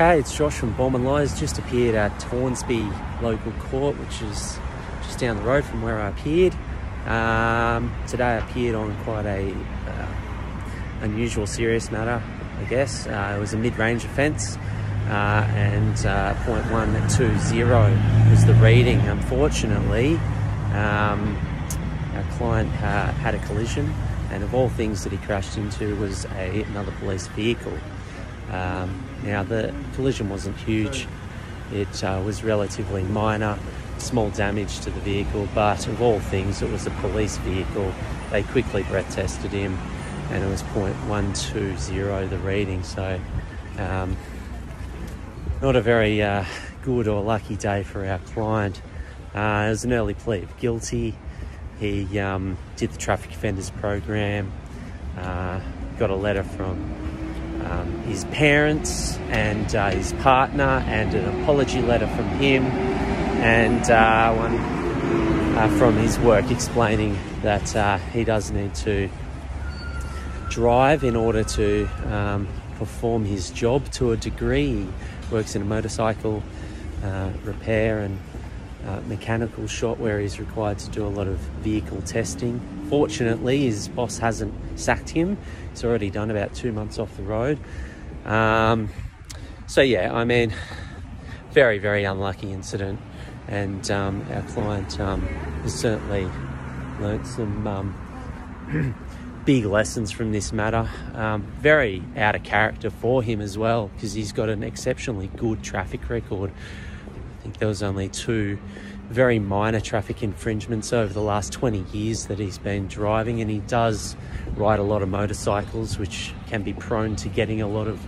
Okay, it's Josh from Boorman Lawyers. Just appeared at Hornsby Local Court, which is just down the road from where I appeared. Um, today I appeared on quite a uh, unusual, serious matter, I guess. Uh, it was a mid-range offence, uh, and uh, .120 was the reading. Unfortunately, um, our client uh, had a collision, and of all things that he crashed into was a, another police vehicle. Um, now, the collision wasn't huge, it uh, was relatively minor, small damage to the vehicle, but of all things, it was a police vehicle. They quickly breath tested him, and it was 0.120 the reading, so um, not a very uh, good or lucky day for our client. Uh, it was an early plea of guilty. He um, did the traffic offenders program, uh, got a letter from um, his parents and uh, his partner, and an apology letter from him, and uh, one uh, from his work explaining that uh, he does need to drive in order to um, perform his job to a degree. He works in a motorcycle uh, repair and uh, mechanical shop where he's required to do a lot of vehicle testing. Fortunately, his boss hasn't sacked him. He's already done about two months off the road. Um, so yeah, I mean, very very unlucky incident, and um, our client um, has certainly learnt some um, big lessons from this matter. Um, very out of character for him as well because he's got an exceptionally good traffic record. I think there was only two very minor traffic infringements over the last 20 years that he's been driving, and he does ride a lot of motorcycles, which can be prone to getting a lot of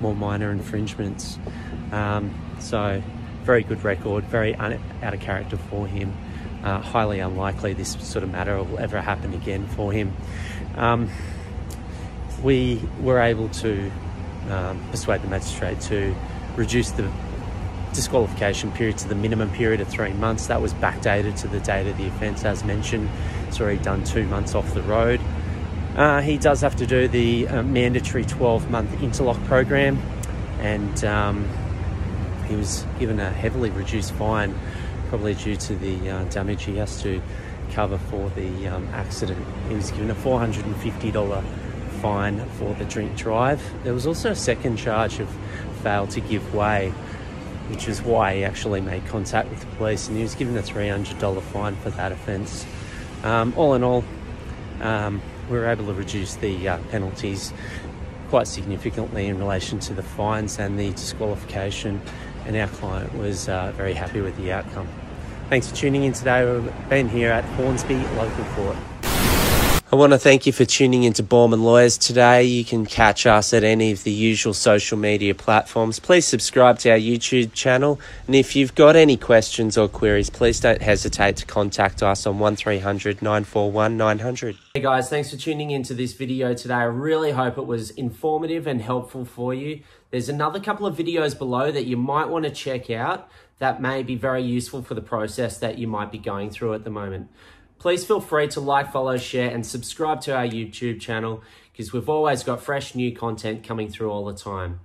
more minor infringements. Um, so, very good record, very un- out of character for him. Uh, highly unlikely this sort of matter will ever happen again for him. Um, we were able to um, persuade the magistrate to reduce the disqualification period to the minimum period of three months. That was backdated to the date of the offence, as mentioned. It's already done two months off the road. Uh, he does have to do the uh, mandatory 12 month interlock program, and um, he was given a heavily reduced fine, probably due to the uh, damage he has to cover for the um, accident. He was given a $450 fine for the drink drive. There was also a second charge of fail to give way which is why he actually made contact with the police and he was given a $300 fine for that offence. Um, all in all, um, we were able to reduce the uh, penalties quite significantly in relation to the fines and the disqualification, and our client was uh, very happy with the outcome. Thanks for tuning in today. We've been here at Hornsby Local Court. I want to thank you for tuning into Boorman Lawyers today. You can catch us at any of the usual social media platforms. Please subscribe to our YouTube channel. And if you've got any questions or queries, please don't hesitate to contact us on 1300 941 900. Hey guys, thanks for tuning into this video today. I really hope it was informative and helpful for you. There's another couple of videos below that you might want to check out that may be very useful for the process that you might be going through at the moment. Please feel free to like, follow, share, and subscribe to our YouTube channel because we've always got fresh new content coming through all the time.